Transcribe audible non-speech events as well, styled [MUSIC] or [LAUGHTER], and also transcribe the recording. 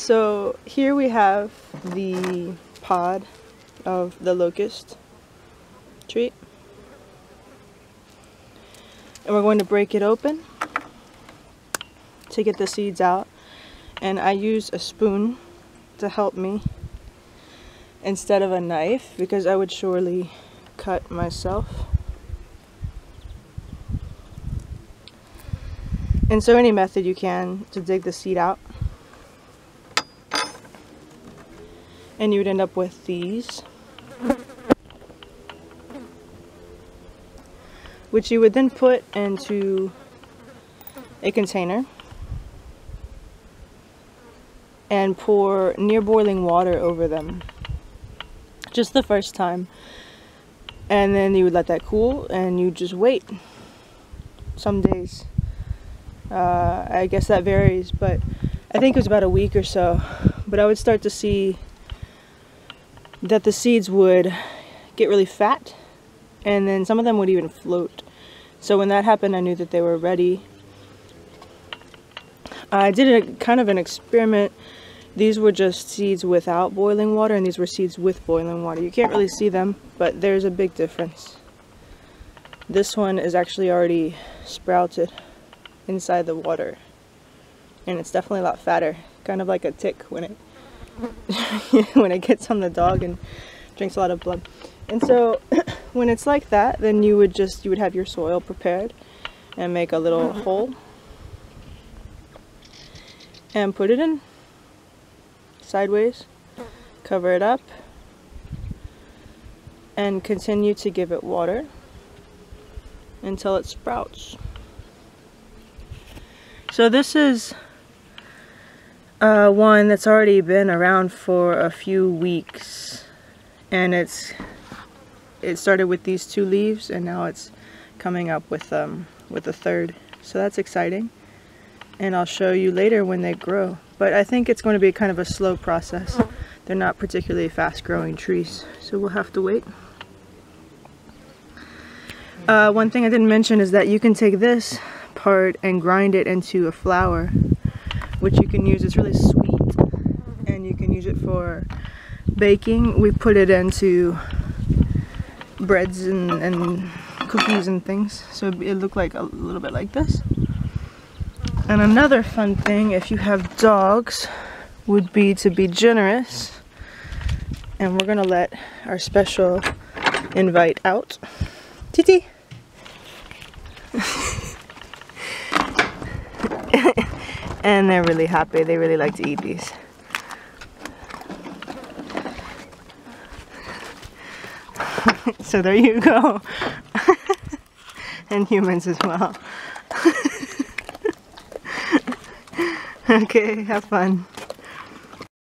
So here we have the pod of the locust tree. And we're going to break it open to get the seeds out. And I use a spoon to help me instead of a knife because I would surely cut myself. And so any method you can to dig the seed out. And you would end up with these. Which you would then put into a container. And pour near boiling water over them. Just the first time. And then you would let that cool and you just wait some days. Uh, I guess that varies but I think it was about a week or so. But I would start to see that the seeds would get really fat and then some of them would even float so when that happened I knew that they were ready I did a kind of an experiment these were just seeds without boiling water and these were seeds with boiling water. You can't really see them, but there's a big difference. This one is actually already sprouted inside the water. And it's definitely a lot fatter, kind of like a tick when it [LAUGHS] when it gets on the dog and drinks a lot of blood. And so [COUGHS] when it's like that, then you would just you would have your soil prepared and make a little hole and put it in sideways, cover it up, and continue to give it water until it sprouts. So this is uh, one that's already been around for a few weeks. And it's it started with these two leaves and now it's coming up with um with a third. So that's exciting. And I'll show you later when they grow. But I think it's going to be kind of a slow process. They're not particularly fast growing trees, so we'll have to wait. Uh, one thing I didn't mention is that you can take this part and grind it into a flour, which you can use. It's really sweet, mm-hmm. and you can use it for baking. We put it into breads and, and cookies and things, so it looked like a little bit like this. Mm-hmm. And another fun thing, if you have dogs, would be to be generous. And we're gonna let our special invite out. Titi! [LAUGHS] and they're really happy. They really like to eat these. [LAUGHS] so there you go. [LAUGHS] and humans as well. [LAUGHS] okay, have fun.